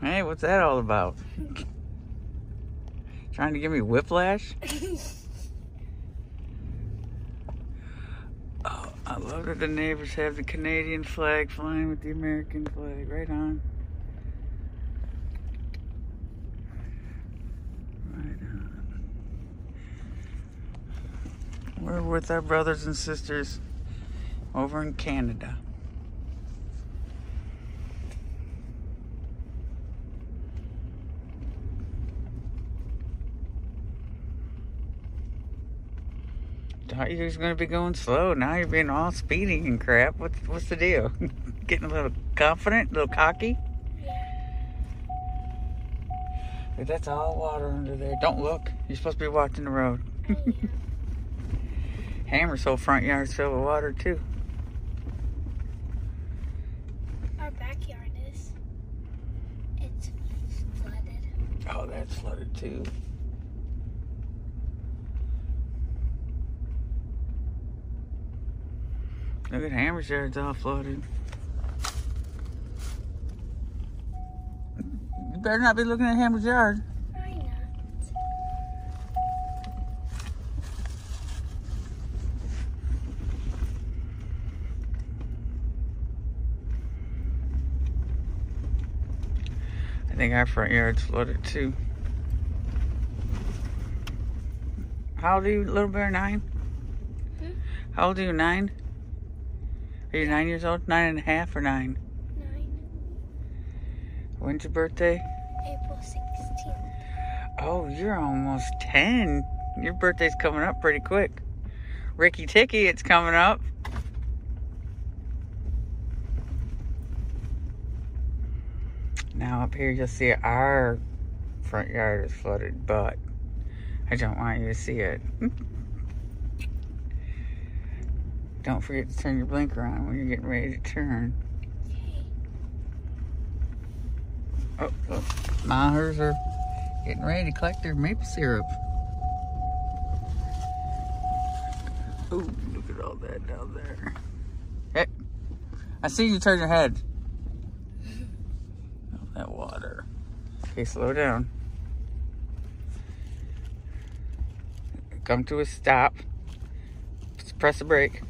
Hey, what's that all about? Trying to give me whiplash? Oh, I love that the neighbors have the Canadian flag flying with the American flag. Right on. Right on. We're with our brothers and sisters over in Canada. Thought you was gonna be going slow. Now you're being all speedy and crap. What's what's the deal? Getting a little confident, a little cocky. But that's all water under there. Don't look. You're supposed to be watching the road. Hammer's whole front yard's filled with water too. Our backyard is. It's flooded. Oh, that's flooded too. Look at Hammer's yard's all flooded. You better not be looking at Hammer's yard. Why not? I think our front yard's flooded too. How old are you, little bear? Nine? Hmm? How old are you? Nine? Are you nine years old? Nine and a half or nine? Nine. When's your birthday? April 16th. Oh, you're almost 10. Your birthday's coming up pretty quick. Ricky Ticky, it's coming up. Now up here you'll see our front yard is flooded, but I don't want you to see it. don't forget to turn your blinker on when you're getting ready to turn. Oh, oh. Mahers are getting ready to collect their maple syrup. Oh, look at all that down there. Hey, I see you turn your head. That water. Okay, slow down. Come to a stop. Just press the brake.